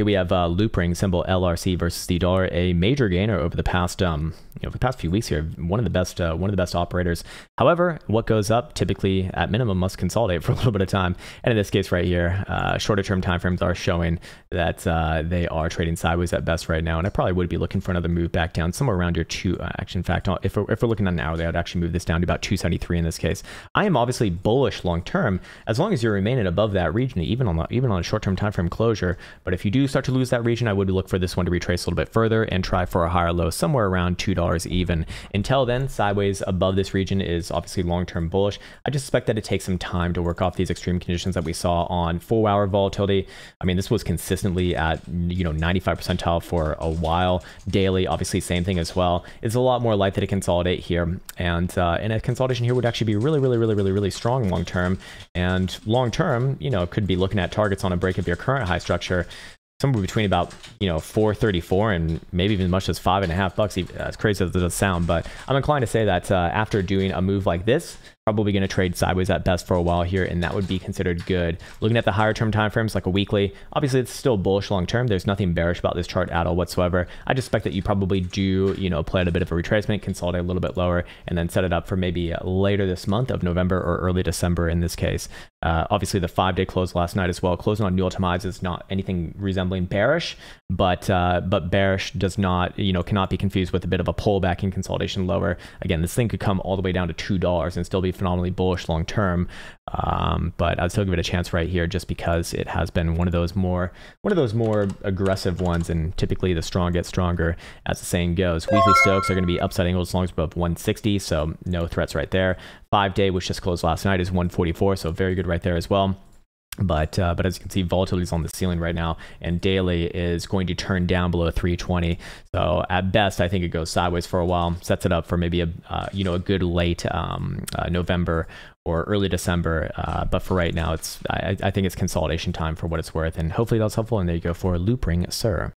Here we have uh, Loopring symbol LRC versus the dollar, a major gainer over the past um, you know, the past few weeks here. One of the best uh, one of the best operators. However, what goes up typically at minimum must consolidate for a little bit of time. And in this case right here, uh, shorter term timeframes are showing that uh, they are trading sideways at best right now. And I probably would be looking for another move back down somewhere around your two. Uh, actually, in fact, if we're, if we're looking at an hourly, I'd actually move this down to about 273 in this case. I am obviously bullish long term as long as you're remaining above that region, even on the, even on a short term time frame closure. But if you do start to lose that region, I would look for this one to retrace a little bit further and try for a higher low somewhere around $2 even. Until then, sideways above this region is obviously long-term bullish. I just expect that it takes some time to work off these extreme conditions that we saw on four-hour volatility. I mean, this was consistently at, you know, 95 percentile for a while. Daily, obviously, same thing as well. It's a lot more likely to consolidate here. And, uh, and a consolidation here would actually be really, really, really, really, really strong long-term. And long-term, you know, could be looking at targets on a break of your current high structure somewhere between about you know 434 and maybe even as much as five and a half bucks as crazy as it does sound but i'm inclined to say that uh, after doing a move like this probably going to trade sideways at best for a while here, and that would be considered good. Looking at the higher term time frames, like a weekly, obviously it's still bullish long term. There's nothing bearish about this chart at all whatsoever. I just expect that you probably do, you know, play at a bit of a retracement, consolidate a little bit lower, and then set it up for maybe later this month of November or early December in this case. Uh, obviously, the five-day close last night as well, closing on new all-time is not anything resembling bearish, but uh, but bearish does not, you know, cannot be confused with a bit of a pullback in consolidation lower. Again, this thing could come all the way down to two dollars and still be phenomenally bullish long term. Um, but I'd still give it a chance right here just because it has been one of those more one of those more aggressive ones, and typically the strong get stronger, as the saying goes. Weekly Stochs are going to be upside angles as long as above 160, so no threats right there. Five day, which just closed last night, is 144, so very good right there as well. But uh, but as you can see, volatility is on the ceiling right now, and daily is going to turn down below 320. So at best, I think it goes sideways for a while, sets it up for maybe a uh, you know a good late um, uh, November or early December. Uh, but for right now, it's I, I think it's consolidation time for what it's worth, and hopefully that's helpful. And there you go for Loopring, sir.